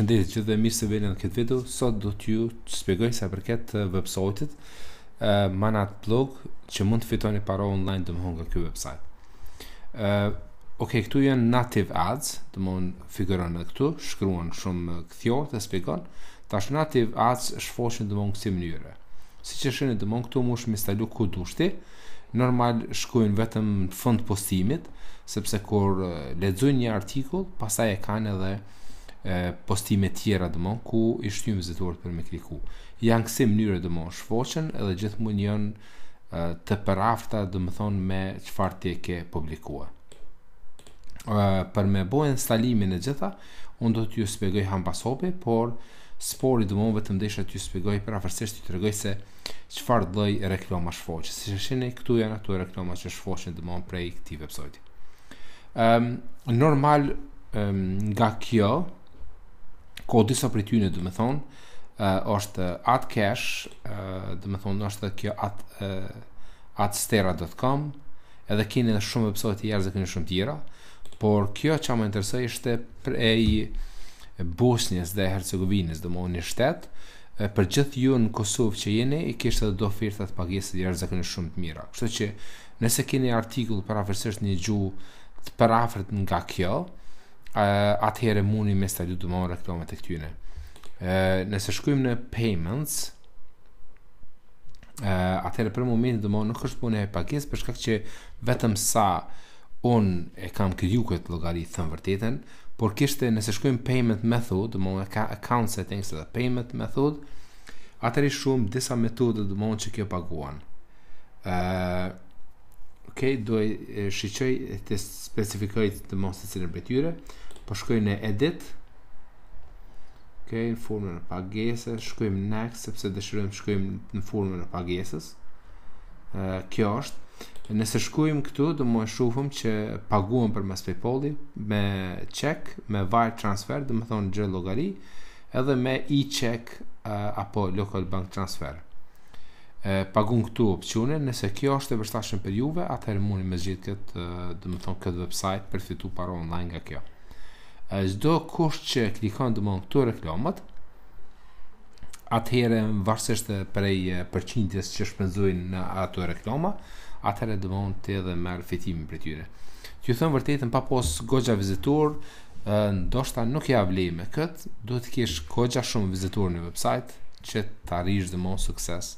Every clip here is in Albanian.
Përshëndetje të gjithë dhe mirë se vini në këtë video. Sot do t'ju shpjegoj sa përket website-it uh, MonadPlug që mund të fitoni para online domethonë nga ky website. Ë uh, Ok, këtu janë native ads, domethonë figuron edhe këtu, shkruan shumë qartë shpjegon, tash native ads shfaqen domethonë kësi mënyre. Siç e shihni domethonë këtu munesh me instalu ku dush ti, normal shkojnë vetëm në fund postimit, sepse kur lexojnë një artikull, pasaj e kanë edhe postime tjera domethonë, ku i shtyjnë vizitorët për me kliku. Janë kësi mënyre domethonë, shfaqen edhe gjithmonë janë të përafërta domethonë me çfarë ti ke publikuar. Për me bo instalimin e gjitha, unë do t'ju shpjegoj hap pas hapi, por së pari domethonë vetëm desha t'ju shpjegoj përafërsisht të tregoj se çfarë lloj reklama shfaqen. Siç e shihni, këtu janë ato reklama që shfaqen domethonë prej këtij website. Um, normal um, nga kjo, ka disa prej tyne, domethonë, uh, është Adcash, uh, domethonë, është kjo ad, uh, adsterra.com, edhe keni edhe shumë website jashtëzakonisht shumë tjera, por kjo që më interesoi ishte prej Bosnjës dhe Hercegovinës, domethonë një shtet, për gjithë ju në Kosovë që jeni, i kishte edhe do oferta të pagesës jashtëzakonisht shumë të mira. Kështu që Nëse keni artikull përafërsisht një gjuhë të përafërt nga kjo, atëherë mundi me instalu domethonë reklamat e këtyne. Nëse shkojmë në payments, atëherë për momentin domethonë nuk është punë e pagesës, për shkak që vetëm sa unë e kam kriju këtë llogari të them vërtetën, por kishte nëse shkojmë payment method, domethonë ka account settings dhe payment method, atëherë i shohim disa metoda domethonë që kjo paguan. Uh, ok, do e shiqoj të specifikoj domethonë secilën prej tyre. Po shkoj në edit. Ok, formën e pagesës, shkojmë next, sepse dëshirojmë shkojmë në formën e pagesës. Uh, kjo është. Nëse shkojmë këtu, domethonë shohim që paguan përmes Paypal-i me check, me wire transfer, domethonë xhirollogari, edhe me e-check uh, apo local bank transfer. e pagun këto opcione, nëse kjo është e përshtatshme për juve, atëherë mundi me zgjidh këtë, domethonë këtë website për fitu para online nga kjo. Çdo kush që klikon domethonë këto reklamat, atëherë varësisht prej përqindjes që shpenzojnë në ato reklama, atëherë domethonë ti edhe merr fitimin prej tyre. Ju them vërtetën pa pas goxha vizitorë, ndoshta nuk ja vlej me kët, duhet të kesh goxha shumë vizitorë në website, që të arrish domethënë sukses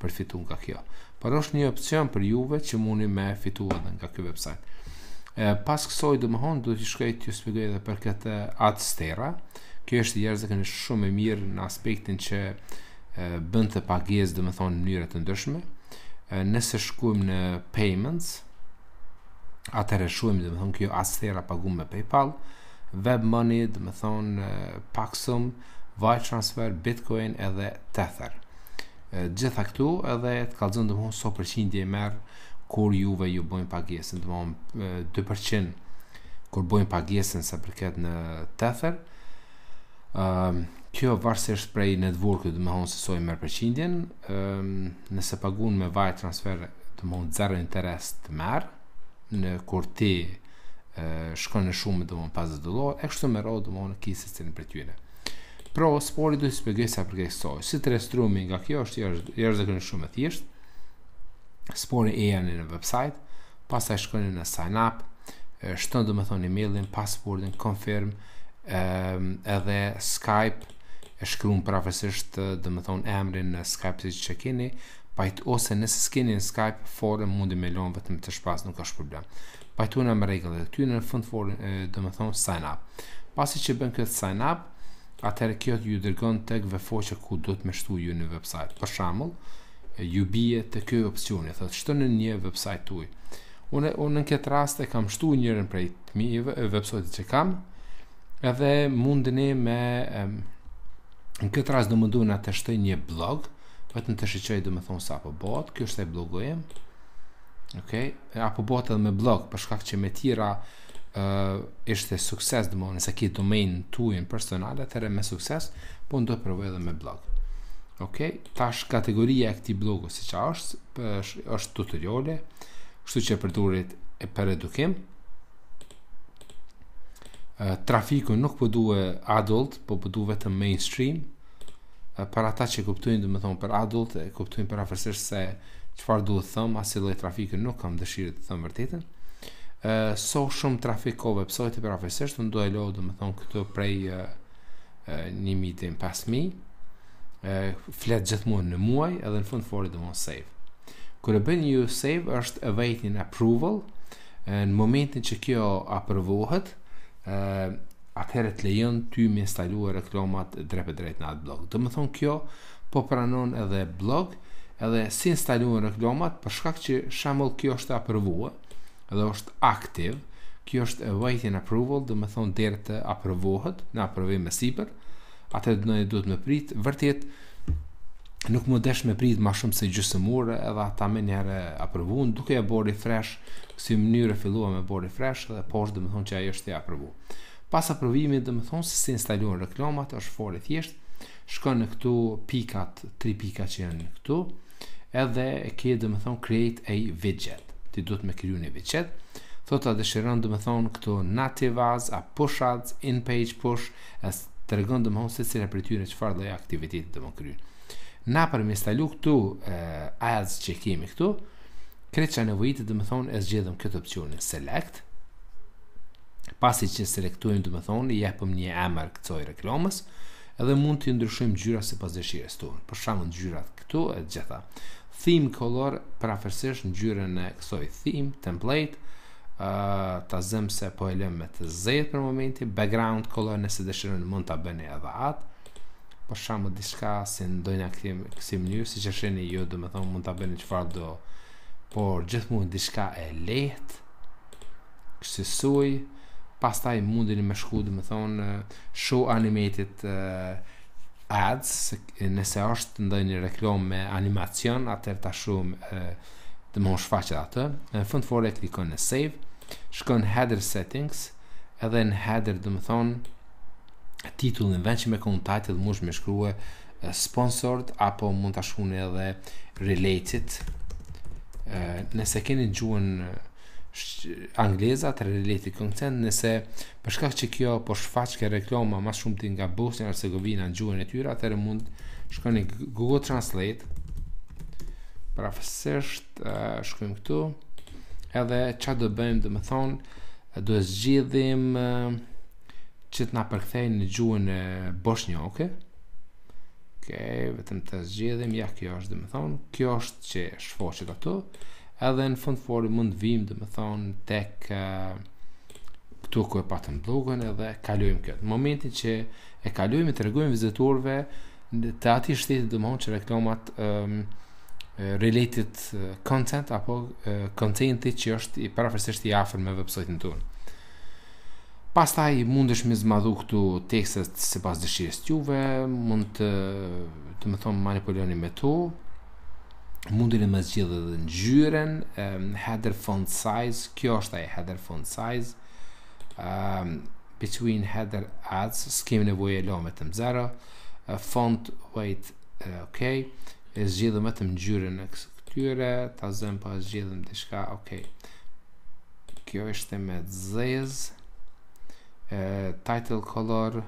për fitu nga kjo. Por është një opcion për juve që mundi me fitu edhe nga kjo website. E, pas kësoj domethënë, do të shkoj të ju shpjegoj edhe për këtë Adsterra. Kjo është jashtëzakonisht shumë e mirë në aspektin që bën pagesë domethënë në mënyra të ndryshme. E, nëse shkojmë në payments, atëherë e shohim domethënë kjo Adsterra pagun me Paypal, web money domethënë Paxum, Wire Transfer, Bitcoin edhe Tether. Gjitha këtu edhe të kallëzon domethënë so përqindje i merr kur juve ju bojnë pagesën, domethënë 2% kur bojnë pagesën sa përket në Tether. Um, kjo varësisht prej networkut, domethënë se so i merr përqindjen, um, nëse pagun me Wire Transfer, domethënë zero interes të merr, në kur ti shkon në shumë domethënë pesëdhjetë dollarë, e kështu me radhë domethënë në këtë secilin prej tyne. Pra, spori do t'ju shpjegoj sa për kësoj, si të regjistrohemi nga kjo është jashtëzakonisht shumë e thjeshtë, spori e janë në website, pas e shkoni në sign up, shton domethënë e-mailin, passwordin, confirm, edhe Skype, e shkrun përafërsisht domethënë emrin në Skype të që keni, Pajt ose nëse s'keni në Skype fare mundi me lënë vetëm të shprazët nuk është problem. Pajtohna me rregulla edhe këtu në fund fare domethënë sign up. Pasi që bën këtë sign up, atëherë kjo ju dërgon tek webfaqja ku do të me shtu ju një website. Për shembull, ju bie te kjo opcioni, thotë shtoni një website tuaj. Unë unë në këtë rast e kam shtu njërin prej të mi website që kam, edhe mundeni me në këtë rast do mundu në të shtoj një blog, vetëm të shiqoj domethënë se a po bot kjo është e blogu im ok, e a po bot edhe me blog për shkak që me tjera uh, ishte sukses domethënë nëse ki domain tuin personal është me sukses po ndo provoj edhe me blog ok, tash kategoria e këtij blogu siç është, për, është tutoriale kështu që përdoret për edukim trafiku nuk po du adult po po du vetëm mainstream për ata që kuptojnë, domethënë, për adult, e kuptojnë përafërsisht se çfarë do të thotë, asi lloj trafiku nuk kam dëshirë të them vërtetën. So shumë trafik ko website përafërsisht, unë do e lo, domethënë, këtu prej një mi deri në pesë mi, flet gjithmonë në muaj, edhe në fund fare domethënë save. Kur e bëjnë ju save, është awaiting approval, në momentin që kjo aprovohet, atëherë të lejon ty me instalua reklamat drejtpërdrejt në atë blog. Domethonë kjo po pranon edhe blog, edhe si instaluen reklamat, për shkak që shembull kjo është aprovua, edhe është aktiv, kjo është awaiting approval, domethonë deri të aprovohet, në aprovim e sipër, atëherë domethonë duhet me prit, vërtet, nuk m'u desh me prit ma shumë se gjysë ore, edhe ata menjëherë e aprovun, duke e bo refresh, ksi mënyre fillua me bo refresh dhe pashë domethonë që ajo është e aprovu pas aprovimit domethonë se si instaluen reklamat është fort thjesht shkon në këtu pikat tri pika që janë në këtu edhe e ke domethonë create a widget ti do të me kryu një widget thot a dëshiron domethonë këtu native ads a push ads in page push e tregon domethonë se cilën prej tyre çfarë aktivitetit do me kry na për me instalu këtu ads që kemi këtu Krejt çka nevojitet domethonë e zgjedhëm këtë opcionin select, pasi që selektojmë domethonë i jepëm një emër kësoj reklamës, edhe mund të ndryshojmë ngjyrat sipas dëshirës tonë, për shembull ngjyrat këtu të gjitha. Theme color, përafërsisht ngjyrën e kësoj theme, template, uh, ta zëmë se po e lëmë me të zezë për momentin, background color nëse dëshironi mund ta bëni edhe atë, për shembull diçka si ndonjë e hint kësi mënyre siç e shihni ju, domethonë mund ta bëni çfarëdo. Por gjithmonë diçka e lehtë kësisoj, pastaj mundim me shku, domethonë show animated uh, ads, nëse është ndonjë reklamë me animacion, atëherë ta shohim uh, të më shfaqet atë. Në fund fare klikon në save, shkon header settings, edhe në header domethonë titullin n'vend që me kon title mundesh me shkru sponsored apo mund ta shkruani edhe related nëse keni gjuhën angleze related content por për shkak që kjo po shfaqka reklama ma shumë nga Bosnja Hercegovina në gjuhën e tyre atëherë mund shkoni Google Translate përafërsisht shkojmë këtu edhe ça do bëjmë domethonë do zgjidhim që të na përkthen në gjuhën boshnjake. Oke, vetëm ta zgjedhim, ja kjo është domethonë, kjo është që shfaqet ato, edhe në fund fare mund vim domethonë tek këtu ku e patëm blogun edhe e kalojmë këtë. Në momentin që e kalojmë, u tregojmë vizitorëve të atij shtetit domethonë që reklamat um, related content apo uh, contenti që është i përafërsisht i afërt me websajtin tonë. Pastaj mundesh me i zmadhu këtu tekstet sipas dëshirës juve, mund të, domethënë, manipuloni me to, mundeni me zgjidh edhe ngjyrën um, header font size kjo është ai header font size um, between header ads s'kemi nevojë lëmë vetëm zero uh, font weight uh, okej zgjidhim vetëm ngjyrën e këtyre ta zëmë po zgjidhim diçka ok kjo ishte me zezë e, title color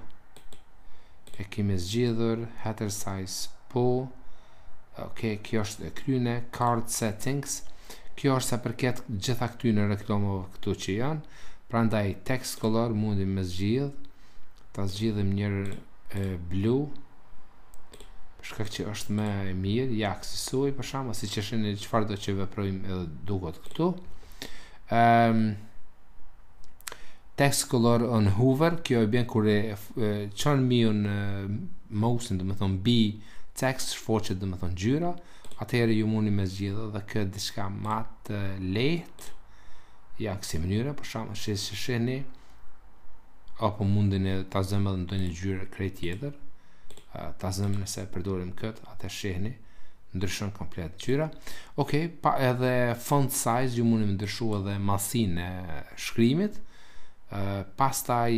e kemi zgjidhur header size po ok, kjo është e kryme card settings kjo është sa përket gjitha këtyne reklamave këtu që janë prandaj text color mundim me zgjidh ta zgjidhim njëherë e, blue për shkak që është më e mirë ja okej po për shembull siç e shihni çfarëdo që veprojmë edhe duket këtu ehm um, text color on hover kjo e bën kur e çon miun mouse domethënë mbi text shfaqet domethënë ngjyra atëherë ju mundni me zgjidh edhe diçka më të lehtë ja kësi mënyre për shembull e shihni apo mundni edhe ta zëmë edhe ndonjë ngjyrë krejt tjetër ta zëmë nëse e përdorim këtë atë e shihni ndryshon komplet ngjyra ok po edhe font size ju mundni me ndryshu edhe masën e shkrimit pastaj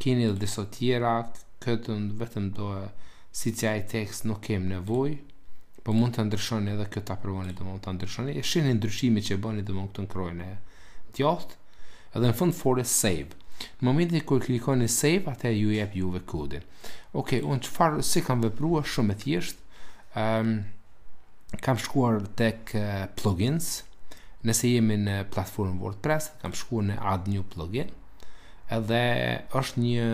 keni edhe disa tjera këtu vetëm do e si që ajë tekst nuk kemi nevojë po mund të ndryshoni edhe këtë ta provoni dhe mund të ndryshoni e shihni ndryshimin që bëni dhe mund në krahun e djathtë Edhe në fund fare save. Në momentin kur klikoni save, atëherë ju jep juve kodin. Ok, unë çfarë si kam vepruar shumë e thjesht. Ehm um, kam shkuar tek plugins. Nëse jemi në platformën WordPress, kam shkuar në add new plugin. Edhe është një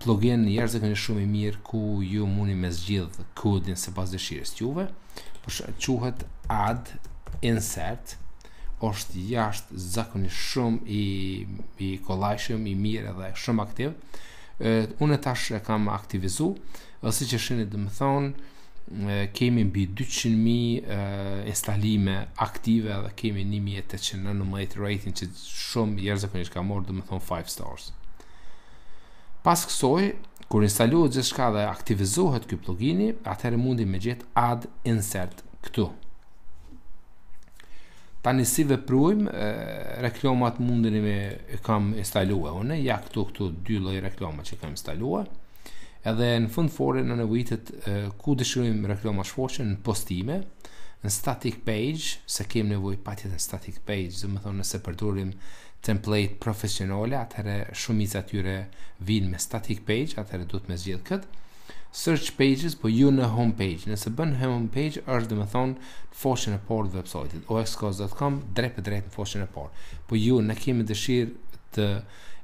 plugin jashtëzakonisht shumë i mirë ku ju mundni me zgjidh kodin sipas dëshirës juve. Për shembull quhet add insert është jashtëzakonisht shumë i, i kollajshëm, i mirë dhe shumë aktiv. E, unë tash e kam aktivizu, e siç e shihni domethënë, kemi mbi 200.000 instalime aktive dhe kemi 1.819 rating që shumë jashtëzakonisht ka marrë domethënë 5 stars. Pas kësaj, kur instalohet gjithçka dhe aktivizohet kjo plugini, atëherë mundni me gjet add insert këtu. Tani si veprojmë, reklamat mundeni me e kam instalua une, ja këtu këtu dy lloj reklama që kam instalua, edhe në fund fore na nevojitet ku dëshirojmë reklamat shfoqen në postime, në static page, se kemi nevojë patjetër në static page, domethonë nëse përdurim template profesionale, atëherë shumica tyre vijnë me static page, atëherë duhet me zgjedhë këtë, search pages, po ju në home page, nëse bënë home page, është domethonë në foqen e parë të websajtit, oxcoz.com, drejtpërdrejt në foqen e parë. Po jo ne kemi dëshirë të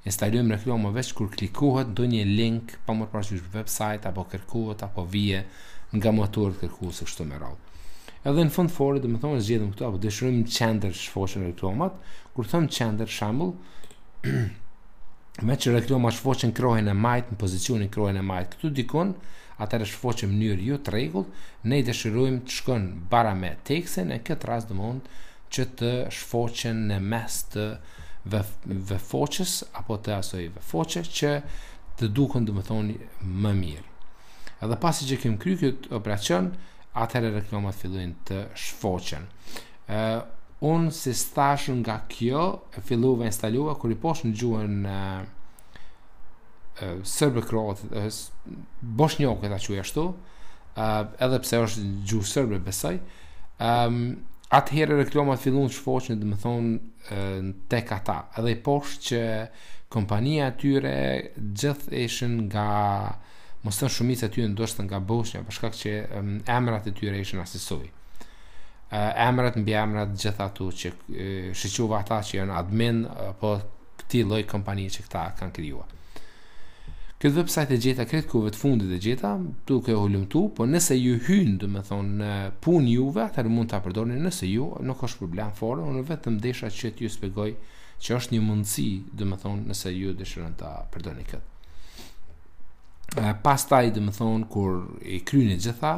instalojmë reklama veç kur klikohet ndonjë link pa marrë parasysh website apo kërkohet apo vjen nga motorët kërkues e kështu me radhë. Edhe në fund fare, domethonë zgjedhim këtu apo dëshirojmë qendër shfaqen reklamat, kur them qendër shembull Meqë reklama shfoqen krohin e majtë në pozicionin krohin e majtë këtu dikun, atëherë shfoqen mënyrë jo të rregullt, ne i dëshirojmë të shkojnë bara me tekstin e këtë rast domethonë që të shfoqen në mes të uebfoqes apo të asoj uebfoqe që të duken domethonë më mirë. Edhe pasi që kemi kry këtë operacion, atëherë reklamat fillojnë të shfoqen. Uh, unë si stash nga kjo, e fillova instalova kur i pashë në gjuhën serbe kroate boshnjoke ta quaj ashtu edhe pse është gjuhë serbe besoj um, atëherë reklamat fillun shfoqen domethonë tek ata edhe i pashë që kompania e tyre gjithë ishin nga domethonë shumica e tyre ndoshta nga Bosnia për shkak që um, emrat e tyre ishin asisoj emrat mbiemrat gjitha ato që shiquva ata që janë admin apo këtij lloj kompanie që këta kanë krijua këtë website e gjeta krejt kohëve të fundit e gjeta duke hulumtu po nëse ju hynë domethonë në punë juve atëherë mund ta përdorni nëse ju nuk është problem fore unë vetëm desha që t'ju shpjegoj që është një mundësi domethonë nëse ju dëshironi ta përdorni këtë pastaj domethonë kur i kryni gjitha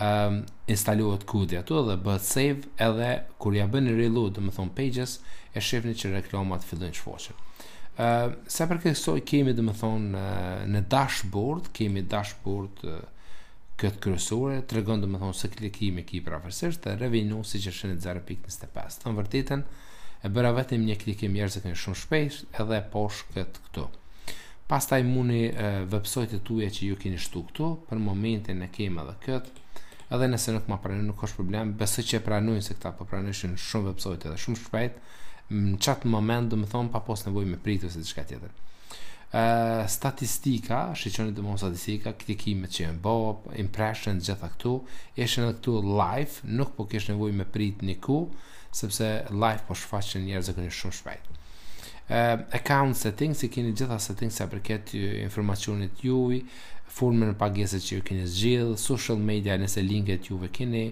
um, instalohet kodi auto dhe bëhet save edhe kur ia bëni reload domethonë pages e shifni që reklamat fillojnë shfoqen uh, sipër kësoj kemi domethonë uh, në dashboard kemi dashboard uh, këtë kryesore tregon domethonë sa klikime ki përafërsisht dhe revenue siç e shihni 0.25 thënë të vërtetën e bëra vetëm një klikim jërë se kënë shumë shpejsh edhe pashë këtë këtu Pastaj muni websajt e tuja që ju keni shtu këtu, për momentin e kemi edhe këtë, edhe nëse nuk ma pranojnë nuk është problem, besoj që e pranojnë se këta po pranojshin shumë websajt edhe shumë shpejt, në qatë moment domethënë pa pas nevojë me prit ose diçka tjetër. Uh, statistika, shiqoni domethënë statistika, klikimet që janë bo, impression, gjitha këtu, ishin edhe këtu live, nuk paskesh nevojë me prit diku, sepse live po shfaqen jashtëzakonisht shumë shpejt. account settings i keni gjitha settings sa përket informacionit tuaj, formën e pagesës që ju keni zgjedh, social media nëse linket ju i keni,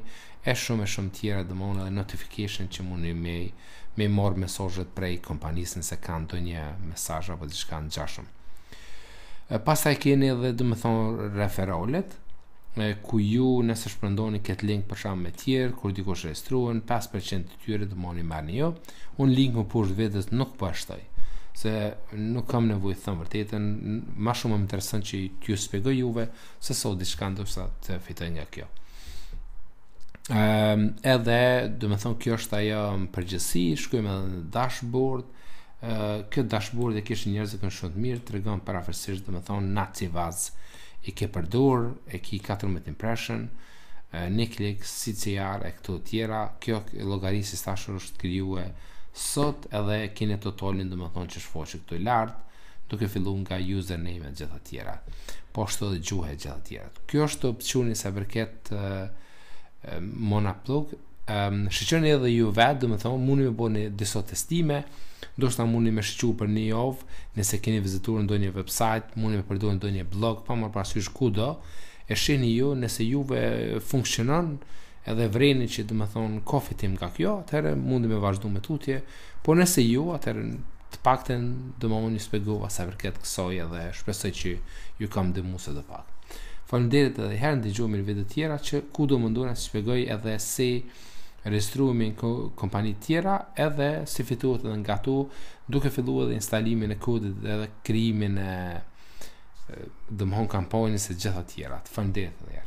e shumë e shumë tjera domethënë edhe notification që mundni me, me marrë mesazhet prej kompanisë nëse kanë ndonjë mesazh apo diçka ngjashëm. Pastaj keni edhe domethënë referalet, ku ju nëse shpërndani këtë link për shembull me tjerë, kur dikush regjistrohen, 5% të tyre domethënë i merrni ju, Unë link më poshtë vetë nuk po e shtoj, se nuk kam nevojë të them vërtetën, më shumë më intereson që t'ju shpjegoj juve se sa diçka ndoshta të fitoj nga kjo. Ehm, edhe, domethënë kjo është ajo në përgjithësi, shkojmë edhe në dashboard. Ehm, kjo dashboard e kishin jashtëzakonisht shumë të mirë, tregon parafërsisht, domethënë pasi veç i ke përdor, e ki 14 impression, Një klik, CTR e këto tjera, kjo llogari si thashë është krijue sot edhe e keni totalin domethënë që shfaqet këtu lart, duke filluar nga username e gjitha tjera. Po ashtu edhe gjuhë e gjitha tjera. Ky është opsioni sa i përket Monaplug Um, shiqoni edhe ju vetë, domethënë, mundi me bo disa testime, ndoshta mundi me shiqu për një javë, nëse keni vizitorë në ndonjë website, mundi me përdor në ndonjë blog, pa marrë parasysh kudo, e shihni ju, nëse juve ju funksionon, edhe vëreni që domethënë, ka fitim nga kjo, atëherë mundi me vazhdu më tutje, Po nëse jo, atëherë të paktën domethënë unë ju shpjegova sa përket kësaj edhe shpresoj që ju kam ndihmuar sado pak. Faleminderit edhe njëherë, dëgjohemi në video të tjera që ku do mundohem të shpjegoj edhe si regjistrohemi në kompani të tjera edhe si fitohet edhe nga to duke filluar edhe instalimin e kodit edhe krijimin e domethënë kampanjës e gjitha tjera. Faleminderit edhe herë.